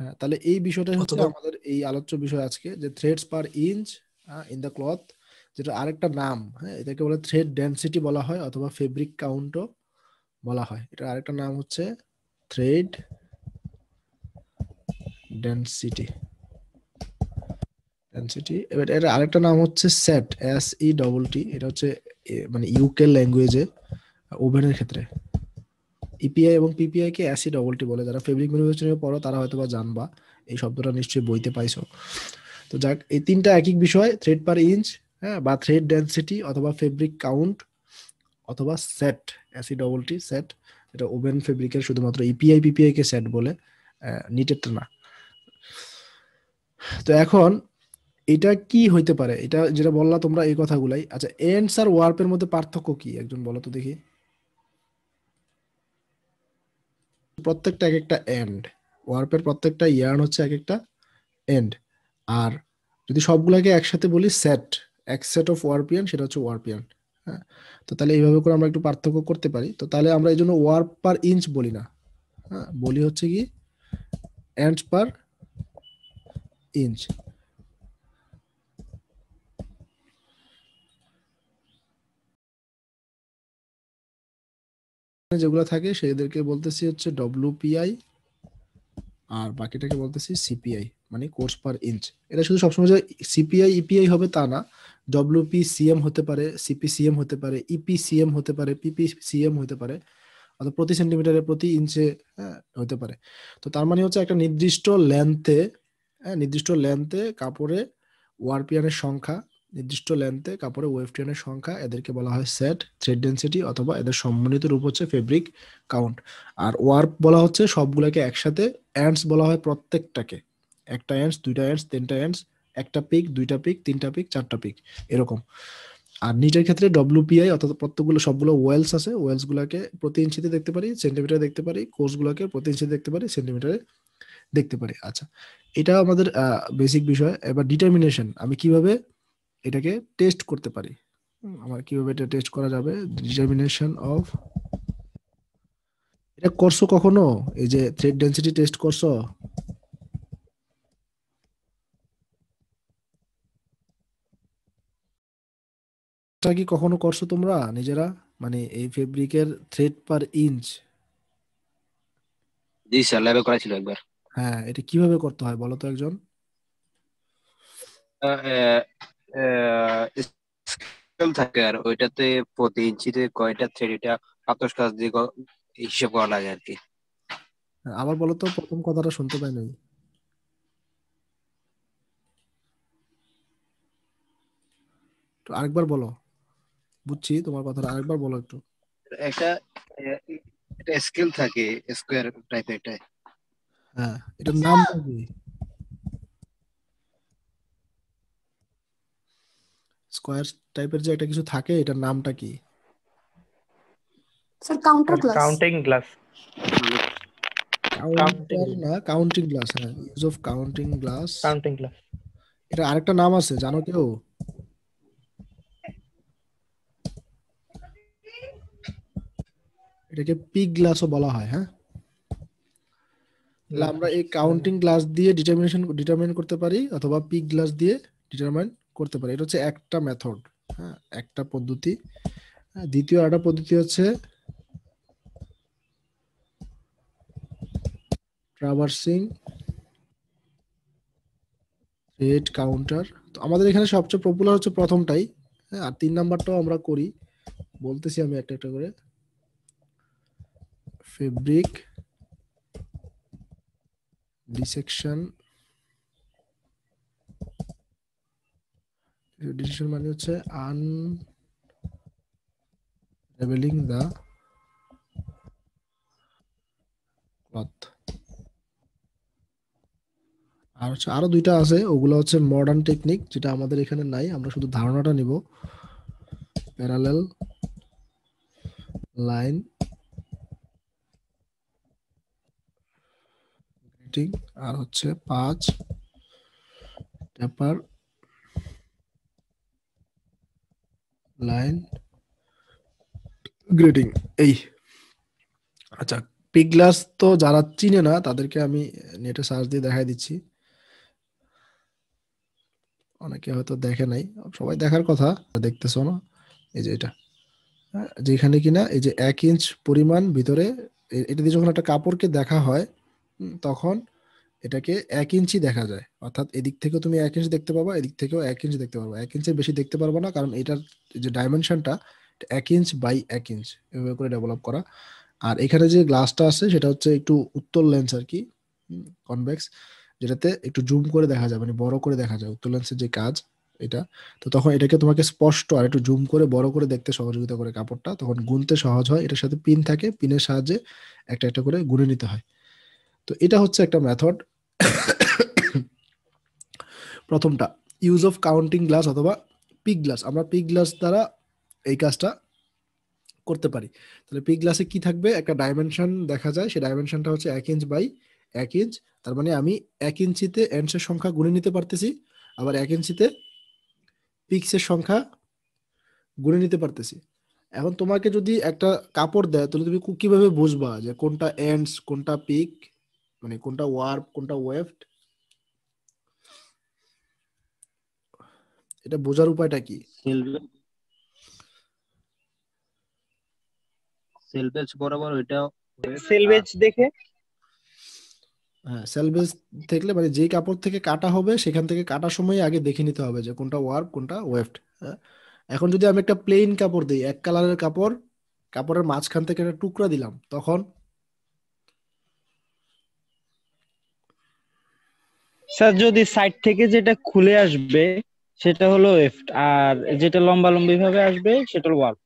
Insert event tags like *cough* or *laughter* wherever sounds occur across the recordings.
হ্যাঁ তাহলে এই বিষয়টাই হচ্ছে আমাদের এই আলোচ্য বিষয় আজকে যে threads per inch in the cloth যেটা আরেকটা নাম হ্যাঁ এটাকে বলে থ্রেড ডেনসিটি বলা হয় অথবা ফেব্রিক কাউন্টও বলা হয়। এটা আরেকটা নাম হচ্ছে থ্রেড ডেনসিটি ডেনসিটি এবার এর আরেকটা নাম হচ্ছে sett S E double T এটা হচ্ছে মানে ইউকে ল্যাঙ্গুয়েজে ওভেনের ক্ষেত্রে। ইপিআই এবং পিপিআই কে অ্যাসি ডবল টি বলে। যারা ফেব্রিক ম্যানুফ্যাকচারিং পড়ো, তারা হয়তো বা জানবা, এই শব্দটা নিশ্চয়ই বইতে পাইছো। তো যাক, এই তিনটা একই বিষয় থ্রেড পার ইঞ্চ হ্যাঁ বা থ্রেড ডেনসিটি অথবা ফেব্রিক কাউন্ট অথবা sett S E double T sett এটা ওভেন ফেব্রিকের শুধুমাত্র ইপিআই পিপিআই কে সেট বলে নিটেডটা না। তো এখন এটা কি হইতে পারে? এটা যেটা বললা তোমরা এই কথাগুলাই। আচ্ছা এন্ডস আর ওয়ার্পের মধ্যে পার্থক্য কি? একজন বলো তো দেখি। প্রত্যেকটা এক একটা এন্ড ওয়ার্পের প্রত্যেকটা ইয়ার্ন হচ্ছে এক একটা এন্ড আর যদি সবগুলাকে একসাথে বলি সেট এক সেট অফ ওয়ার্পিয়ান সেটা হচ্ছে ওয়ার্পিয়ান হ্যাঁ? তো তাহলে এইভাবে করে আমরা একটু পার্থক্য করতে পারি। তো তাহলে আমরা এই জন্য ওয়ার্প পার ইঞ্চ বলি না হ্যাঁ? বলি হচ্ছে কি এন্ড পার ইঞ্চ যেগুলো থাকে সেদেরকে বলতেছি হচ্ছে ডব্লিউপিআই আর বাকিটাকে বলতেছি সিপিআই মানে কোর্স পার ইঞ্চ এটা শুধু সবসময় যে সিপিআই ইপিআই হবে তা না ডব্লিউপি সিএম হতে পারে সিপিসিএম হতে পারে ইপিসিএম হতে পারে পিপিসিএম হতে পারে, অর্থাৎ প্রতি সেন্টিমিটারে প্রতি ইঞ্চে হ্যাঁ হতে পারে। তো তার মানে হচ্ছে একটা নির্দিষ্ট লেন্থে হ্যাঁ নির্দিষ্ট লেন্থে কাপড়ে ওয়ারপিয়ানের সংখ্যা নির্দিষ্ট লেন্থে কাপড়ে ওয়েফটিয়ানের সংখ্যা, এদেরকে বলা হয় সেট থ্রেড ডেন্সিটি অথবা এদের সম্মিলিত রূপ হচ্ছে ফেব্রিক কাউন্ট আর ওয়ার্প বলা হচ্ছে সবগুলোকে একসাথে অ্যান্ডস বলা হয় প্রত্যেকটাকে। একটা অ্যান্ডস দুইটা অ্যান্ডস তিনটা অ্যান্ডস একটা পিক দুইটা পিক তিনটা পিক চারটা পিক এরকম। আর নিচের ক্ষেত্রে ডব্লিউপিআই অর্থাৎ প্রত্যেকগুলো সবগুলো ওয়েলস আছে ওয়েলস গুলাকে প্রতি ইঞ্চিতে দেখতে পারি সেন্টিমিটারে দেখতে পারি কোর্স গুলাকে প্রতি ইঞ্চিতে দেখতে পারি সেন্টিমিটারে দেখতে পারি। আচ্ছা এটা আমাদের বেসিক বিষয়। এবার ডিটারমিনেশন আমি কীভাবে এটাকে টেস্ট করতে পারি। আমার কীভাবে এটা টেস্ট করা যাবে? ডিটারমিনেশন অফ এটা করছ কখনো? এই যে থ্রেড ডেন্সিটি টেস্ট করছ? এটা কি কখনো করছ তোমরা নিজেরা? মানে এই ফেব্রিকের থ্রেড পার ইঞ্চ জি স্যার ল্যাবে করা ছিল একবার। হ্যাঁ এটা কীভাবে করতে হয় বলো তো একজন? স্কেল থাকে আর ওইটাতে প্রতি ইঞ্চিতে কয়টা থ্রেড এটা পাতস কাজ দিয়ে হিসাব করা লাগে আর কি। আবার বলো তো প্রথম কথাটা শুনতে পাই নাই। তো আরেকবার বলো। বুঝছি তোমার কথাটা আরেকবার বলো একটু। একটা একটা স্কেল থাকে স্কোয়ার টাইপের এটা হ্যাঁ এটার নাম কি? স্কোয়ার টাইপের যে একটা কিছু থাকে এটার নামটা কি? Sir counter class counting glass counter না কাউন্টিং গ্লাস হ্যাঁ। Use of counting glass counting glass এটা আরেকটা নাম আছে জানো কেউ? এটাকে পিক গ্লাসও বলা হয় হ্যাঁ? তাহলে আমরা এই কাউন্টিং গ্লাস দিয়ে ডিটারমিনেশন ডিটারমিন করতে পারি অথবা পিক গ্লাস দিয়ে ডিটারমাইন করতে পারি। এটা হচ্ছে একটা মেথড হ্যাঁ একটা পদ্ধতি। হ্যাঁ, দ্বিতীয় আরেকটা পদ্ধতি হচ্ছে ট্রাভার্সিং রেড কাউন্টার তো আমাদের এখানে সবচেয়ে পপুলার হচ্ছে প্রথমটাই হ্যাঁ আর তিন নাম্বারটাও আমরা করি। বলতেছি আমি একটা একটা করে। ফেব্রিক ডিসেকশন ডিসেকশন মানে হচ্ছে আন লেভেলিং দা ক্লথ আর হচ্ছে আরও দুইটা আছে, ওগুলো হচ্ছে মডার্ন টেকনিক যেটা আমাদের এখানে নাই, আমরা শুধু ধারণাটা নিব। প্যারালেল লাইন আর হচ্ছে পাঁচ ট্যাপার লাইন। গ্রেডিং এই। আচ্ছা পিক গ্লাস তো যারা চিনে না তাদেরকে আমি নেটে সার্চ দিয়ে দেখাই দিচ্ছি। অনেকে হয়তো দেখে নাই। সবাই দেখার কথা দেখতেছো না? এই যে এটা। হ্যাঁ, যেখানে কিনা এই যে এক ইঞ্চ পরিমাণ ভিতরে এটা দিয়ে যখন একটা কাপড়কে দেখা হয় তখন এটাকে এক ইঞ্চি দেখা যায়। অর্থাৎ এদিক থেকেও তুমি এক ইঞ্চ দেখতে পাবা, এদিক থেকেও এক ইঞ্চ দেখতে পারবা এক ইঞ্চের বেশি দেখতে পারব না, কারণ এটার যে ডাইমেনশনটা এক ইঞ্চ বাই এক ইঞ্চ এভাবে করে ডেভেলপ করা। আর এখানে যে গ্লাসটা আছে, সেটা হচ্ছে একটু উত্তল লেন্স আর কি কনভেক্স যেটাতে একটু জুম করে দেখা যায় মানে বড় করে দেখা যায়। উত্তর লেন্সের যে কাজ, এটা, তো তখন এটাকে তোমাকে স্পষ্ট আর একটু জুম করে বড় করে দেখতে সহযোগিতা করে কাপড়টা। তখন গুনতে সহজ হয়, এটার সাথে পিন থাকে পিনের সাহায্যে একটা একটা করে গুনে নিতে হয়। তো এটা হচ্ছে একটা মেথড প্রথমটা ইউজ অফ কাউন্টিং গ্লাস অথবা পিক গ্লাস আমরা পিক গ্লাস দ্বারা এই কাজটা করতে পারি। তাহলে পিক গ্লাসে কি থাকবে? একটা ডাইমেনশন দেখা যায়, সেই ডাইমেনশনটা হচ্ছে এক ইঞ্চ বাই এক ইঞ্চ তার মানে আমি এক ইঞ্চিতে এন্ডসের সংখ্যা গুনে নিতে পারতেছি, আবার এক ইঞ্চিতে পিক্সের সংখ্যা গুনে নিতে পারতেছি। এখন তোমাকে যদি একটা কাপড় দেয়, তাহলে তুমি কীভাবে বুঝবা যে কোনটা এন্ডস কোনটা পিক মানে কোনটা ওয়ার্প কোনটা ওয়েফট এটা বোঝার উপায়টা কি? সেলভেজ বরাবর ওইটা সেলভেজ দেখে? হ্যাঁ সেলভেজ থাকলে মানে যেই কাপড় থেকে কাটা হবে সেখান থেকে কাটার সময় আগে দেখে নিতে হবে যে কোনটা ওয়ার্প কোনটা ওয়েফট এখন যদি আমি একটা প্লেন কাপড় দিই এক কালারের কাপড় কাপড়ের মাঝখান থেকে একটা টুকরা দিলাম তখন স্যার যদি সাইড থেকে যেটা খুলে আসবে সেটা হলো লেফট আর যেটা লম্বা লম্বি ভাবে আসবে সেটা হলো ওয়ার্প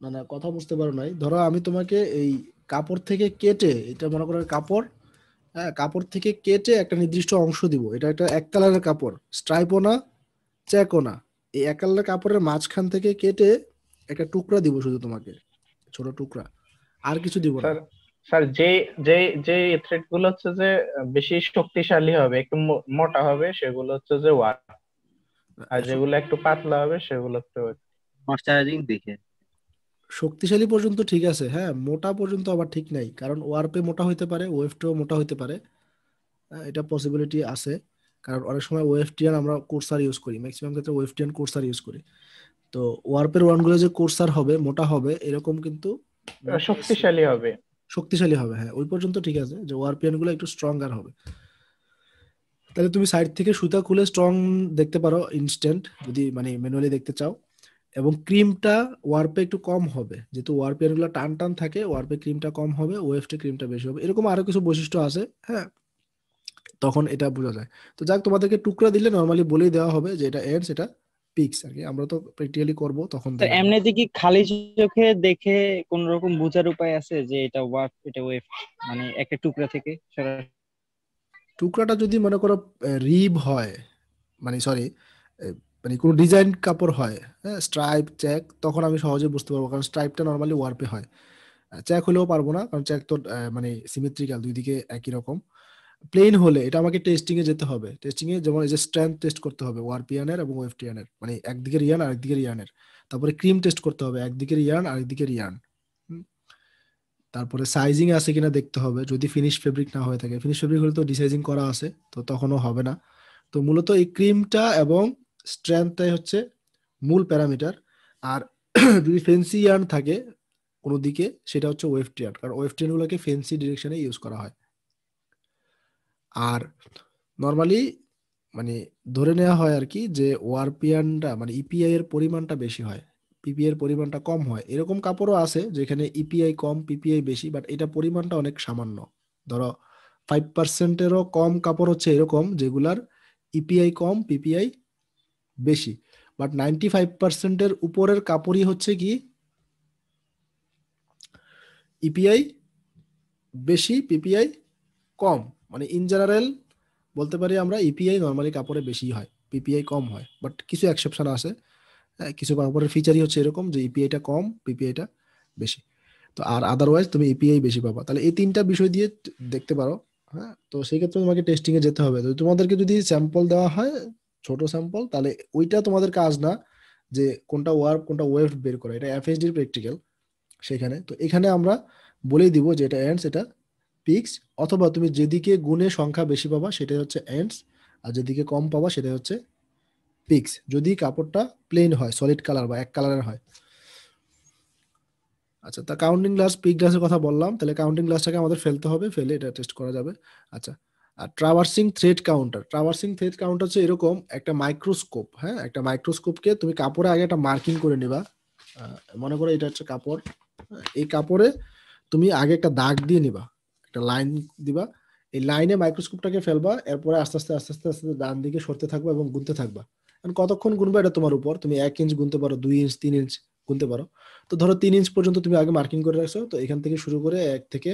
না না কথা বুঝতে পারো নাই। ধরো আমি তোমাকে এই কাপড় থেকে কেটে এটা মনে করো কাপড় হ্যাঁ কাপড় থেকে কেটে একটা নির্দিষ্ট অংশ দিব। এটা একটা এক কালারের কাপড় স্ট্রাইপও না চেকও না। এই এক কালারের কাপড়ের মাঝখান থেকে কেটে একটা টুকরা দিব শুধু তোমাকে ছোট টুকরা। আর কিছু দিব না। স্যার যে যে যে থ্রেডগুলো হচ্ছে যে বেশি শক্তিশালী হবে একটু মো- মোটা হবে সেগুলো হচ্ছে যে ওয়ার আর যেগুলো একটু পাতলা হবে সেগুলো একটু ময়শ্চারাইজিং দেখে। শক্তিশালী পর্যন্ত ঠিক আছে হ্যাঁ মোটা পর্যন্ত আবার ঠিক নাই কারণ ওয়ার্পে মোটা হইতে পারে ওয়েফটেও মোটা হইতে পারে হ্যাঁ, এটা পসিবিলিটি আছে কারণ অনেক সময় ওয়েফটিয়ান আমরা কোর্সার ইউজ করি ম্যাক্সিমাম ক্ষেত্রে ওয়েফটিয়ান কোর্সার ইউজ করি। তো ওয়ার্পের ওয়ানগুলো যে কোর্সার হবে মোটা হবে এরকম কিন্তু শক্তিশালী হবে। শক্তিশালী হবে হ্যাঁ ওই পর্যন্ত ঠিক আছে যে ওয়ারপিয়ানগুলো একটু স্ট্রঙ্গার হবে। তাহলে তুমি সাইড থেকে সুতা খুলে স্ট্রং দেখতে পারো ইনস্ট্যান্ট যদি মানে ম্যানুয়ালি দেখতে চাও। এবং ক্রিমটা ওয়ার্পে একটু কম হবে, যেহেতু ওয়ারপিয়ানগুলো টান টান থাকে ওয়ার্পে ক্রিমটা কম হবে ওয়েফটে ক্রিমটা বেশি হবে, এরকম আরও কিছু বৈশিষ্ট্য আছে হ্যাঁ তখন এটা বোঝা যায়। তো যাক, তোমাদেরকে টুকরা দিলে নর্মালি বলেই দেওয়া হবে যে এটা এন্ডস এটা পিক্স আর কি আমরা তো প্র্যাকটিক্যালি করব তখন তো। এমনিতে কি খালি চোখে দেখে কোন রকম বোঝার উপায় আছে যে এটা ওয়ার্প এটা ওয়েভ মানে একটা টুকরা থেকে টুকরাটা যদি মনে করো রিব হয় মানে সরি মানে কোনো ডিজাইন কাপড় হয় হ্যাঁ স্ট্রাইপ চেক তখন আমি সহজে বুঝতে পারব। কারণ স্ট্রাইপটা নর্মালি ওয়ার্পে হয়। চেক হলেও পারব না কারণ চেক তো মানে সিমেট্রিক্যাল দুই দিকে একই রকম। প্লেন হলে এটা আমাকে টেস্টিং এ যেতে হবে। টেস্টিং এ যেমন এই যে স্ট্রেংথ টেস্ট করতে হবে ওয়ারপিয়ানের এবং ওয়েফটিয়ানের মানে একদিকের ইয়ান আর একদিকের ইয়ানের তারপরে ক্রিম টেস্ট করতে হবে, একদিকের ইয়ান আর একদিকের ইয়ান তারপরে সাইজিং আছে কিনা দেখতে হবে। যদি ফিনিশ ফেব্রিক না হয়ে থাকে ফিনিশ ফেব্রিক হলে তো ডিসাইজিং করা আছে, তো তখনও হবে না। তো মূলত এই ক্রিমটা এবং স্ট্রেংথটাই হচ্ছে মূল প্যারামিটার। আর *clears throat* যদি ফেন্সি ইয়ার্ন থাকে কোনো দিকে, সেটা হচ্ছে ওয়েফটিয়ান কারণ ওয়েফটিয়ান গুলোকে ফেন্সি ডিরেকশনে ইউজ করা হয়। আর নর্মালি মানে ধরে নেওয়া হয় আর কি যে ওয়ারপিয়ানটা মানে ইপিআই এর পরিমাণটা বেশি হয় পিপিআই এর পরিমাণটা কম হয়। এরকম কাপড়ও আছে যেখানে ইপিআই কম পিপিআই বেশি বাট এটা পরিমাণটা অনেক সামান্য। ধরো ফাইভ পার্সেন্টেরও কম কাপড় হচ্ছে এরকম যেগুলার ইপিআই কম পিপিআই বেশি। বাট নাইনটি ফাইভ পার্সেন্টের উপরের কাপড়ই হচ্ছে কি ইপিআই বেশি পিপিআই কম। মানে ইন জেনারেল বলতে পারি আমরা ইপিআই নর্মালি কাপড়ে বেশি হয় পিপিআই কম হয় বাট কিছু এক্সেপশন আছে। হ্যাঁ, কিছু কাপড়ের ফিচারই হচ্ছে এরকম যে ইপিআইটা কম পিপিআইটা বেশি। তো আর আদারওয়াইজ তুমি ইপিআই বেশি পাবা। তাহলে এই তিনটা বিষয় দিয়ে দেখতে পারো হ্যাঁ? তো সেই ক্ষেত্রে তোমাকে টেস্টিং এ যেতে হবে। তো তোমাদেরকে যদি স্যাম্পল দেওয়া হয় ছোট স্যাম্পল তাহলে ওইটা তোমাদের কাজ না যে কোনটা ওয়ার্প কোনটা ওয়েভ বের করা। এটা এফএসডির প্র্যাকটিক্যাল সেখানে। তো এখানে আমরা বলেই দিব যে এটা এন্ডস এটা পিক্স অথবা তুমি যেদিকে গুণে সংখ্যা বেশি পাবা, সেটাই হচ্ছে এন্ডস আর যেদিকে কম পাবা, সেটাই হচ্ছে পিক্স যদি কাপড়টা প্লেন হয় সলিড কালার বা এক কালারের হয়। আচ্ছা তা কাউন্টিং গ্লাস পিক গ্লাসের কথা বললাম, তাহলে কাউন্টিং গ্লাসটাকে আমাদের ফেলতে হবে, ফেলে এটা টেস্ট করা যাবে। আচ্ছা আর traversing thread counter traversing thread counter হচ্ছে এরকম একটা মাইক্রোস্কোপ হ্যাঁ? একটা মাইক্রোস্কোপকে তুমি কাপড়ে আগে একটা মার্কিং করে নিবা। মনে করো এটা হচ্ছে কাপড়, এই কাপড়ে তুমি আগে একটা দাগ দিয়ে নিবা। একটা লাইন দিবা। এই লাইনে মাইক্রোস্কোপটাকে ফেলবা, এরপরে আস্তে আস্তে আস্তে আস্তে আস্তে ডান দিকে সরতে থাকবা এবং গুনতে থাকবা। কতক্ষণ গুনবা এটা তোমার উপর? তুমি এক ইঞ্চ গুনতে পারো, দুই ইঞ্চ তিন ইঞ্চ গুনতে পারো। তো ধরো তিন ইঞ্চ পর্যন্ত তুমি আগে মার্কিং করে রাখছো, তো এখান থেকে শুরু করে এক থেকে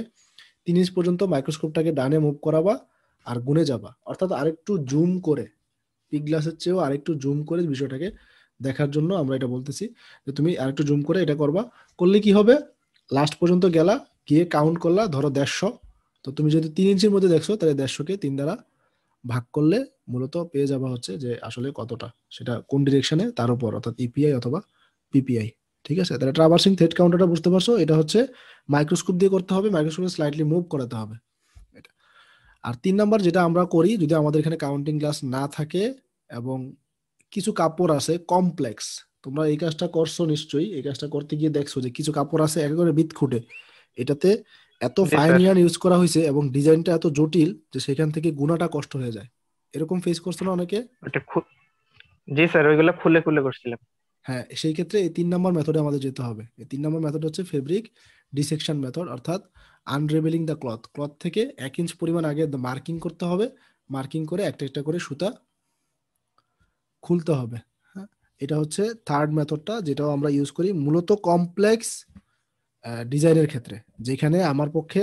তিন ইঞ্চ পর্যন্ত মাইক্রোস্কোপটাকে ডানে মুভ করাবা আর গুনে যাবা। অর্থাৎ আরেকটু জুম করে পিক গ্লাসের চেয়েও আরেকটু জুম করে বিষয়টাকে দেখার জন্য আমরা এটা বলতেছি যে তুমি আরেকটু জুম করে এটা করবা। করলে কি হবে? লাস্ট পর্যন্ত গেলা, গিয়ে কাউন্ট করলা, ধরো দেড়শো। তো তুমি যদি তিন ইঞ্চির মধ্যে দেখছ, তাহলে দেড়শোকে তিন দ্বারা ভাগ করলে মূলত পেয়ে যাবা হচ্ছে যে আসলে কতটা? সেটা কোন ডিরেকশনে তার উপর, অর্থাৎ ইপিআই অথবা পিপিআই ঠিক আছে? তাহলে ট্রাভার্সিং থ্রেড কাউন্টারটা বুঝতে পারছ, এটা হচ্ছে মাইক্রোস্কোপ দিয়ে করতে হবে মাইক্রোস্কোপে স্লাইটলি মুভ করাতে হবে। এটা। আর তিন নাম্বার যেটা আমরা করি, যদি আমাদের এখানে কাউন্টিং গ্লাস না থাকে এবং কিছু কাপড় আছে কমপ্লেক্স তোমরা এই কাজটা করছ নিশ্চয়ই, এই কাজটা করতে গিয়ে দেখছ যে কিছু কাপড় আছে, একেবারে বিত খুঁটে এটাতে এত ফাইন। ইয়ার্ন ইউজ করা হয়েছে এবং ডিজাইনটা এত জটিল যে সেখান থেকে গুণাটা কষ্ট হয়ে যায়। এরকম ফেস করছ না অনেকে? জি স্যার ওইগুলো খুলে খুলে করছিলাম। হ্যাঁ সেই ক্ষেত্রে এই তিন নম্বর মেথডে আমাদের যেতে হবে। এই তিন নম্বর মেথড হচ্ছে ফেব্রিক ডিসেকশন মেথড অর্থাৎ আনরেবেলিং দ্য ক্লথ ক্লথ থেকে এক ইঞ্চ পরিমাণ আগে মার্কিং করতে হবে। মার্কিং করে একটা একটা করে সুতা খুলতে হবে। হ্যাঁ এটা হচ্ছে থার্ড মেথডটা যেটাও আমরা ইউজ করি। মূলত কমপ্লেক্স ডিজাইনের ক্ষেত্রে। যেখানে আমার পক্ষে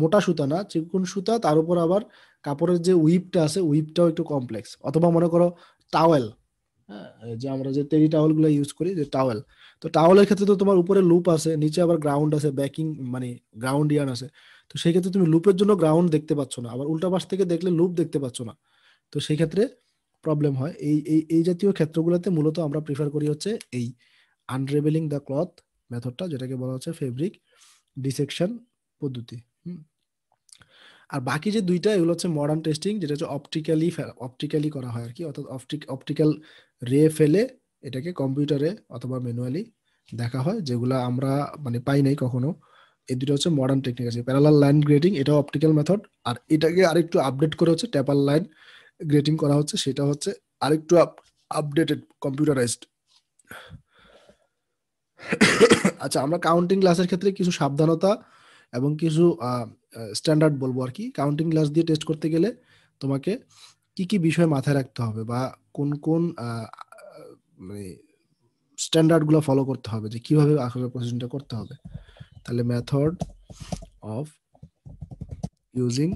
মোটা সুতা না, চিকন সুতা, তার উপর আবার কাপড়ের যে উইপটা আছে উইপটাও একটু কমপ্লেক্স অথবা মনে করো টাওয়েল হ্যাঁ যে আমরা যে তেরি টাওয়েলগুলো ইউজ করি, যে টাওয়েল তো টাওয়েলের ক্ষেত্রে তো তোমার উপরে লুপ আছে, নিচে আবার গ্রাউন্ড আছে ব্যাকিং মানে গ্রাউন্ড ইয়ান আছে। তো সেই ক্ষেত্রে তুমি লুপের জন্য গ্রাউন্ড দেখতে পাচ্ছ না, আবার উল্টা পাশ থেকে দেখলে লুপ দেখতে পাচ্ছ না। তো সেই ক্ষেত্রে প্রবলেম হয়। এই এই এই জাতীয় ক্ষেত্রগুলোতে মূলত আমরা প্রিফার করি হচ্ছে এই আনরেবেলিং দ্য ক্লথ মেথডটা, যেটাকে বলা হচ্ছে ফেব্রিক ডিসেকশন পদ্ধতি। আর বাকি যে দুইটা, এগুলো হচ্ছে মডার্ন টেস্টিং যেটা হচ্ছে অপটিক্যালি অপটিক্যালি করা হয় আর কি অর্থাৎ অপটিক অপটিক্যাল রে ফেলে এটাকে কম্পিউটারে অথবা ম্যানুয়ালি দেখা হয়, যেগুলা আমরা মানে পাই নাই কখনো। এই দুটো হচ্ছে মডার্ন টেকনিক আছে। প্যারালাল লাইন গ্রেডিং এটা অপটিক্যাল মেথড আর এটাকে আরেকটু আপডেট করে হচ্ছে ট্যাপার লাইন গ্রেডিং করা হচ্ছে, সেটা হচ্ছে আরেকটু আপডেটেড কম্পিউটারাইজড আচ্ছা আমরা কাউন্টিং গ্লাসের ক্ষেত্রে কিছু সাবধানতা এবং কিছু স্ট্যান্ডার্ড বলব আর কি। কাউন্টিং ক্লাস দিয়ে টেস্ট করতে গেলে তোমাকে কি কি বিষয় মাথায় রাখতে হবে বা কোন কোন মানে স্ট্যান্ডার্ডগুলো ফলো করতে হবে যে কীভাবে আসলে প্রসেসিংটা করতে হবে। তাহলে method of using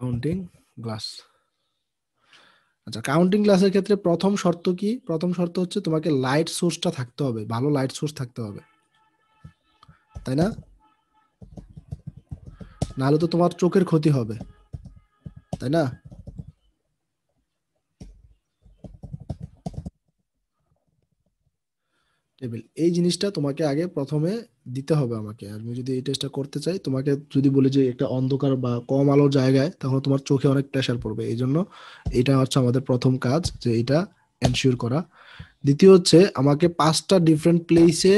counting glass আচ্ছা কাউন্টিং ক্লাসের ক্ষেত্রে প্রথম শর্ত কি? প্রথম শর্ত হচ্ছে তোমাকে লাইট সোর্সটা থাকতে হবে, ভালো লাইট সোর্স থাকতে হবে। তাই না? নাহলে তো তোমার চোখের ক্ষতি হবে, তাই না? টেবিল এই জিনিসটা তোমাকে আগে প্রথমে দিতে হবে আমাকে। আমি যদি এই টেস্টটা করতে চাই, তোমাকে যদি বলি যে একটা অন্ধকার বা কম আলোর জায়গায় তখন তোমার চোখে অনেক প্রেশার পড়বে। এই জন্য এটা হচ্ছে আমাদের প্রথম কাজ, যে এটা এনশিওর করা। দ্বিতীয় হচ্ছে আমাকে পাঁচটা ডিফারেন্ট প্লেসে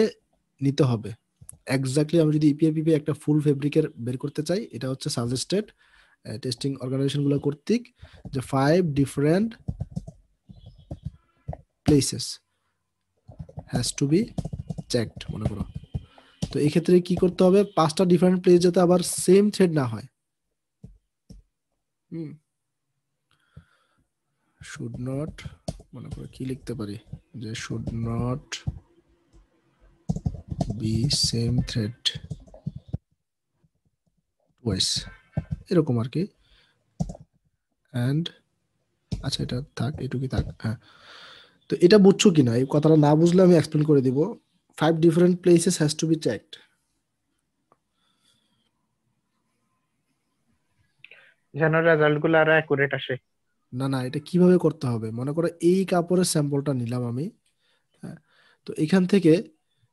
নিতে হবে। এক্স্যাক্টলি আমি যদি ইপিএ পিপি একটা ফুল ফেব্রিকের বের করতে চাই, এটা হচ্ছে সাজেস্টেড টেস্টিং অর্গানাইজেশনগুলো কর্তৃক, যে five different places has to be checked মনে করো। তো এই ক্ষেত্রে কি করতে হবে? পাঁচটা ডিফারেন্ট প্লেস যাতে আবার সেম থ্রেড না হয়। হুম। শুড নট মনে করে কি লিখতে পারি? যে should not be same thread twice এরকম আর কি। অ্যান্ড আচ্ছা এটা থাক এটুকুই থাক হ্যাঁ। তো এটা বুঝছ কিনা? এই কথাটা না বুঝলে আমি এক্সপ্লেন করে দিব। Five different places has to be checked যেন রেজাল্টগুলো আরও অ্যাকুরেট আসে। না না এটা কীভাবে করতে হবে? মনে করো এই কাপড়ের স্যাম্পলটা নিলাম আমি। হ্যাঁ তো এখান থেকে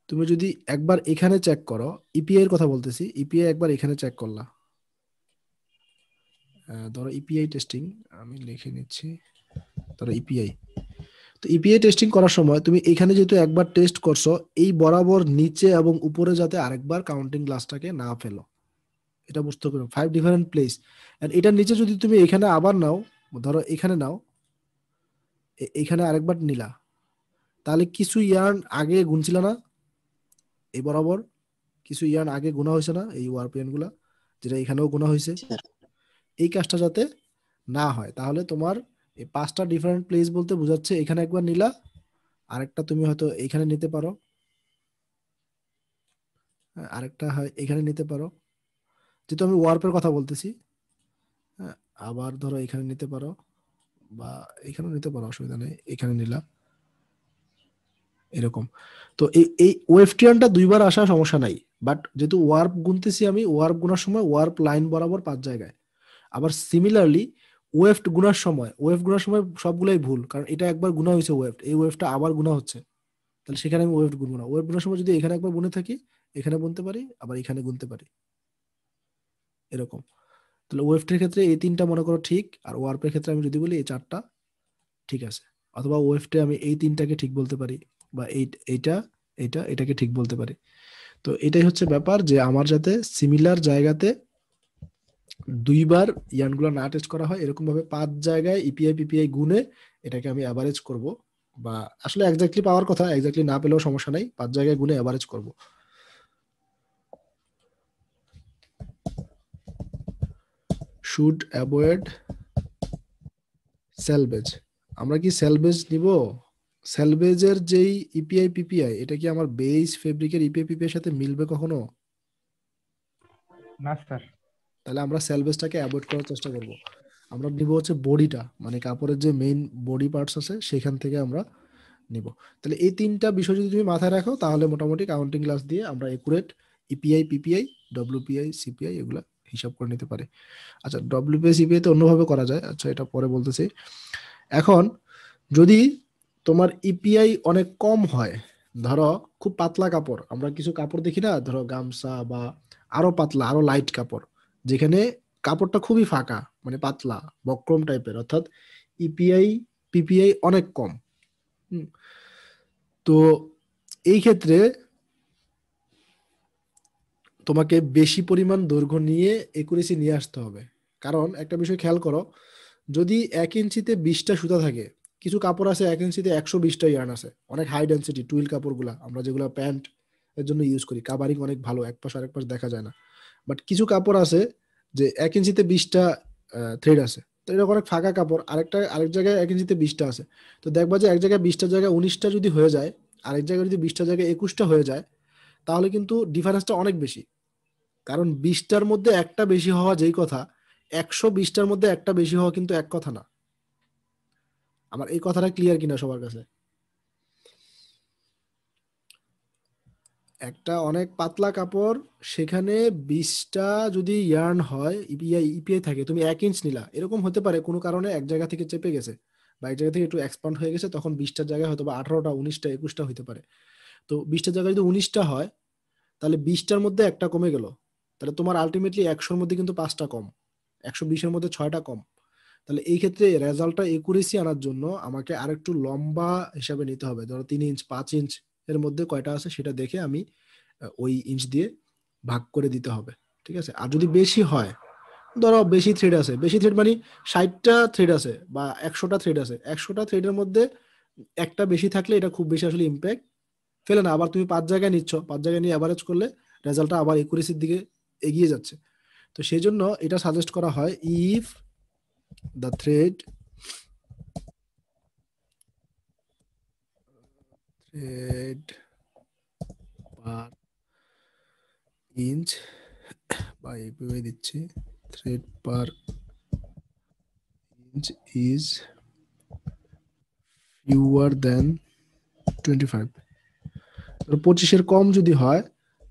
তুমি যদি একবার এখানে চেক করো ইপিআই এর কথা বলতেছি ইপিআই একবার এখানে চেক করলা। ধরো ইপিআই টেস্টিং আমি লিখে নিচ্ছি ধরো ইপিআই তো ইপিএ টেস্টিং করার সময় তুমি এখানে যেহেতু একবার টেস্ট করছ এই বরাবর নিচে এবং উপরে যাতে আরেকবার কাউন্টিং গ্লাসটাকে না ফেলো। এটা বুঝতে পারো ফাইভ ডিফারেন্ট প্লেস এন্ড এটার নিচে যদি তুমি এখানে আবার নাও ধরো এখানে নাও এখানে আরেকবার নিলা তাহলে কিছু ইয়ার্ন আগে গুনছিল না এই বরাবর কিছু ইয়ার্ন আগে গোনা হয়েছে না এই ওয়ারপিএনগুলা যেটা এখানেও গোনা হয়েছে। এই কাজটা যাতে না হয় তাহলে তোমার এই পাঁচটা ডিফারেন্ট প্লেস বলতে বোঝাচ্ছে এখানে একবার নিলা আরেকটা তুমি হয়তো এখানে নিতে পারো। হ্যাঁ, আরেকটা হয় এখানে নিতে পারো। যেহেতু আমি ওয়ার্পের কথা বলতেছি হ্যাঁ, আবার ধরো এখানে নিতে পারো বা এখানেও নিতে পারো অসুবিধা নেই এখানে নিলা। এরকম। তো এই এই ওয়েফটিয়ানটা দুইবার আসা সমস্যা নাই বাট যেহেতু ওয়ার্প গুনতেছি আমি ওয়ার্প গুনার সময় ওয়ার্প লাইন বরাবর পাঁচ জায়গায়। আবার সিমিলারলি ওয়েফট গুনার সময় ওয়েফ গুনার সময় সবগুলাই ভুল, কারণ এটা একবার গুণা হয়েছে ওয়েফট, এই ওয়েফটা আবার গুণা হচ্ছে। তাহলে সেখানে আমি ওয়েফট গুনবো না। ওয়েফ গুনার সময় যদি এখানে একবার গুনে থাকি, এখানে গুনতে পারি, আবার এখানে গুনতে পারি। এরকম। তাহলে ওয়েফটের ক্ষেত্রে এই তিনটা মনে করো ঠিক, আর ওয়ার্পের ক্ষেত্রে আমি যদি বলি এই চারটা, ঠিক আছে। অথবা ওয়েফটে আমি এই তিনটাকে ঠিক বলতে পারি, বা এই, এইটা এইটা, এটাকে ঠিক বলতে পারি। তো এটাই হচ্ছে ব্যাপার যে আমার যাতে সিমিলার জায়গাতে দুইবার ইয়ানগুলো না টেস্ট করা হয় এরকম ভাবে পাঁচ জায়গায় ইপিআই পিপিআই গুনে এটাকে আমি অ্যাভারেজ করব। বা আসলে এক্স্যাক্টলি পাওয়ার কথা এক্স্যাক্টলি না পেলেও সমস্যা নাই, পাঁচ জায়গায় গুনে অ্যাভারেজ করব। শুড অ্যাভয়েড সেলবেজ আমরা কি সেলবেজ নিব? সেলবেজের যেই ইপিআই পিপিআই এটা কি আমার বেস ফেব্রিকের ইপিআই পিপিআই সাথে মিলবে কখনো? না স্যার তাহলে আমরা সেলভেজটাকে অ্যাভয়েড করার চেষ্টা করব। আমরা নিব হচ্ছে বডিটা মানে কাপড়ের যে মেইন বডি পার্টস আছে, সেখান থেকে আমরা নিব। তাহলে এই তিনটা বিষয় যদি তুমি মাথায় রাখো, তাহলে মোটামুটি কাউন্টিং ক্লাস দিয়ে আমরা accurate EPI PPI WPI CPI এগুলো হিসাব করে নিতে পারি। আচ্ছা ডব্লিউপিআই সিপিআই তো অন্যভাবে করা যায়। আচ্ছা এটা পরে বলতেছি। এখন যদি তোমার ইপিআই অনেক কম হয়, ধরো খুব পাতলা কাপড়, আমরা কিছু কাপড় দেখি না, ধরো গামছা বা আরও পাতলা, আরও লাইট কাপড় যেখানে কাপড়টা খুবই ফাঁকা মানে পাতলা, বক্রম টাইপের অর্থাৎ ইপিআই পিপিআই অনেক কম। তো এই ক্ষেত্রে তোমাকে বেশি পরিমাণ দৈর্ঘ্য নিয়ে একুরেসি নিয়ে আসতে হবে। কারণ একটা বিষয় খেয়াল করো, যদি এক ইঞ্চিতে বিশটা সুতা থাকে, কিছু কাপড় আছে এক ইঞ্চিতে একশো বিশটা ইয়ার্ন আছে। অনেক হাই ডেন্সিটি টুইল কাপড়গুলা, আমরা যেগুলো প্যান্ট এর জন্য ইউজ করি কাভারিং অনেক ভালো, এক পাশ আরেক পাশ দেখা যায় না। বাট কিছু কাপড় আছে যে এক ইঞ্চিতে বিশটা থ্রেড আছে। তো এরকম অনেক ফাঁকা কাপড়। আরেকটা, আরেক জায়গায় এক ইঞ্চিতে বিশটা আছে। তো দেখবা যে এক জায়গায় বিশটা, জায়গায় উনিশটা যদি হয়ে যায়, আরেক জায়গায় যদি বিশটা, জায়গায় একুশটা হয়ে যায়, তাহলে কিন্তু ডিফারেন্সটা অনেক বেশি। কারণ বিশটার মধ্যে একটা বেশি হওয়া যেই কথা, একশো বিশটার মধ্যে একটা বেশি হওয়া কিন্তু এক কথা না। আমার এই কথাটা ক্লিয়ার কিনা সবার কাছে? একটা অনেক পাতলা কাপড়, সেখানে বিশটা যদি ইয়ার্ন হয় ইপিআই ইপিআই থাকে, তুমি এক ইঞ্চ নিলা। এরকম হতে পারে, কোনো কারণে এক জায়গা থেকে চেপে গেছে। বা এক জায়গা থেকে একটু এক্সপান্ড হয়ে গেছে, তখন বিশটার জায়গায় হয়তো বা আঠারোটা, উনিশটা, একুশটা হতে পারে। তো বিশটার জায়গায় যদি উনিশটা হয়, তাহলে বিশটার মধ্যে একটা কমে গেল। তাহলে তোমার আলটিমেটলি একশোর মধ্যে কিন্তু পাঁচটা কম, একশো বিশের মধ্যে ছয়টা কম। তাহলে এই ক্ষেত্রে রেজাল্টটা একুরেসি আনার জন্য আমাকে আরেকটু লম্বা হিসাবে নিতে হবে। ধরো তিন ইঞ্চ পাঁচ ইঞ্চ এর মধ্যে কয়টা আছে সেটা দেখে আমি ওই ইঞ্চ দিয়ে ভাগ করে দিতে হবে, ঠিক আছে? আর যদি বেশি হয়, ধরো বেশি থ্রেড আছে, বেশি থ্রেড মানে ষাটটা থ্রেড আছে বা একশোটা থ্রেড আছে, একশোটা থ্রেডের মধ্যে একটা বেশি থাকলে এটা খুব বেশি আসলে ইম্প্যাক্ট ফেলে না। আবার তুমি পাঁচ জায়গায় নিচ্ছ, পাঁচ জায়গায় নিয়ে অ্যাভারেজ করলে রেজাল্টটা আবার একুরেসির দিকে এগিয়ে যাচ্ছে। তো সেই জন্য এটা সাজেস্ট করা হয় if the thread thread per inch বা এইভাবে দিচ্ছি thread per inch is fewer than twenty five পঁচিশের কম যদি হয়,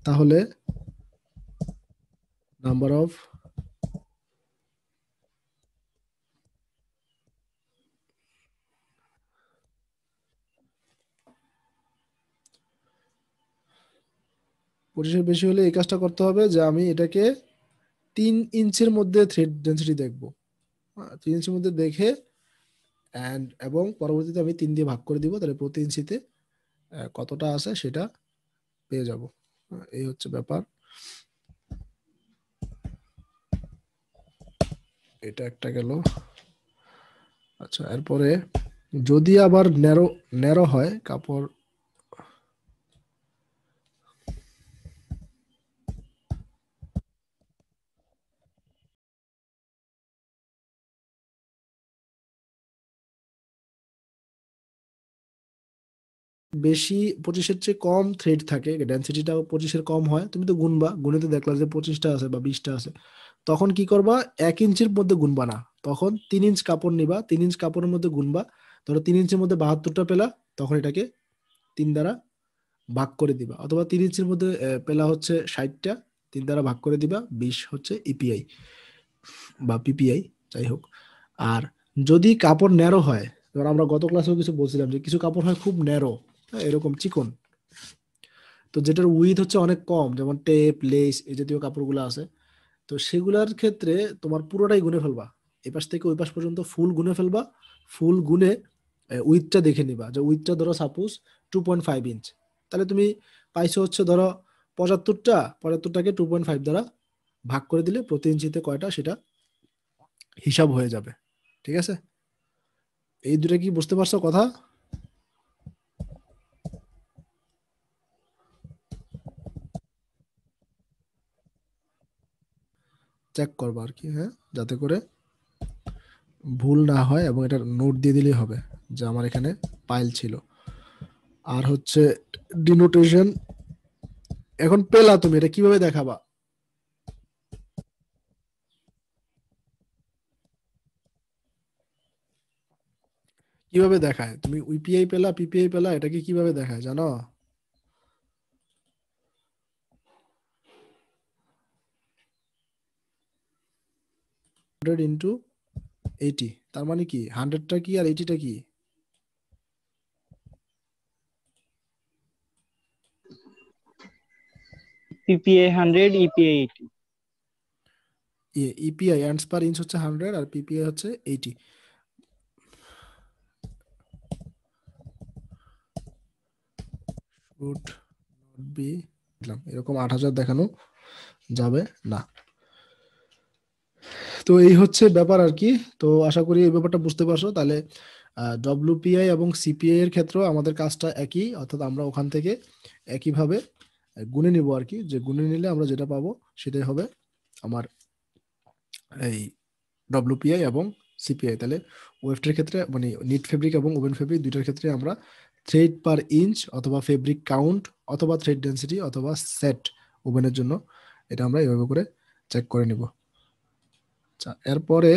তাহলে নাম্বার অফ পঁচিশের বেশি হলে এই কাজটা করতে হবে যে আমি এটাকে তিন ইঞ্চের মধ্যে থ্রেড ডেন্সিটি দেখব। হ্যাঁ, তিন ইঞ্চের মধ্যে দেখে অ্যান্ড এবং পরবর্তীতে আমি তিন দিয়ে ভাগ করে দিব তাহলে প্রতি ইঞ্চিতে কতটা আছে সেটা পেয়ে যাব। হ্যাঁ, এই হচ্ছে ব্যাপার। এটা একটা গেল। আচ্ছা এরপরে যদি আবার ন্যারো ন্যারো হয় কাপড় বেশি পঁচিশের চেয়ে কম থ্রেড থাকে ডেন্সিটিটা পঁচিশের কম হয়, তুমি তো গুনবা গুনে তো দেখলা যে পঁচিশটা আছে বা বিশটা আছে। তখন কি করবা? এক ইঞ্চির মধ্যে গুনবা না। তখন তিন ইঞ্চ কাপড় নিবা, তিন ইঞ্চ কাপড়ের মধ্যে গুনবা, ধরো তিন ইঞ্চের মধ্যে বাহাত্তরটা পেলা, তখন এটাকে তিন দ্বারা ভাগ করে দিবা। অথবা তিন ইঞ্চির মধ্যে পেলা হচ্ছে ষাটটা, তিন দ্বারা ভাগ করে দিবা, বিশ হচ্ছে ইপিআই বা পিপিআই যাই হোক। আর যদি কাপড় ন্যারো হয়, ধর আমরা গত ক্লাসেও কিছু বলছিলাম যে কিছু কাপড় হয় খুব ন্যারো এরকম চিকন। তো যেটার উইথ হচ্ছে অনেক কম, যেমন টেপ লেস এই জাতীয় কাপড়গুলো আছে। তো সেগুলার ক্ষেত্রে তোমার পুরোটাই গুনে ফেলবা। এই পাশ থেকে ওই পাশ পর্যন্ত ফুল গুনে ফেলবা ফুল গুনে উইথটা দেখে নিবা। যে উইথটা ধরো suppose two point five inch তাহলে তুমি পাইছো হচ্ছে ধরো পঁচাত্তরটা, পঁচাত্তরটাকে টু পয়েন্ট ফাইভ দ্বারা ভাগ করে দিলে প্রতি ইঞ্চিতে কয়টা? সেটা হিসাব হয়ে যাবে। ঠিক আছে? এই দুটো কি বুঝতে পারছ কথা? চেক করবা আর কি হ্যাঁ? যাতে করে ভুল না হয় এবং এটা নোট দিয়ে দিলেই হবে যে আমার এখানে পাইল ছিল। আর হচ্ছে ডিনোটেশন এখন পেলা তুমি, এটা কীভাবে দেখাবা? কীভাবে দেখায়? তুমি ইউপিআই পেলা পিপিআই পেলা এটাকে কীভাবে দেখায় জানো? হান্ড্রেড ইন্টু এইটি তার মানে কি? হান্ড্রেডটা কি আর এইটিটা কি? PPA hundred EPA eighty EPI ends per inch হচ্ছে হান্ড্রেড আর পিপিআই হচ্ছে এইটি শুড নট বি এরকম আট হাজার দেখানো যাবে না। তো এই হচ্ছে ব্যাপার আর কি। তো আশা করি এই ব্যাপারটা বুঝতে পারছ। তাহলে ডব্লিউপিআই এবং সিপিআই এর ক্ষেত্রেও আমাদের কাজটা একই, অর্থাৎ আমরা ওখান থেকে একইভাবে গুনে নিব আর কি। যে গুনে নিলে আমরা যেটা পাবো সেটাই হবে আমার এই ডব্লিউপিআই এবং সিপিআই তাহলে ওয়েফটের ক্ষেত্রে মানে নিট ফেব্রিক এবং ওভেন ফেব্রিক দুইটার ক্ষেত্রে আমরা থ্রেড পার ইঞ্চ অথবা ফেব্রিক কাউন্ট অথবা থ্রেড ডেন্সিটি অথবা সেট ওভেনের জন্য, এটা আমরা এভাবে করে চেক করে নিব। আচ্ছা এরপরে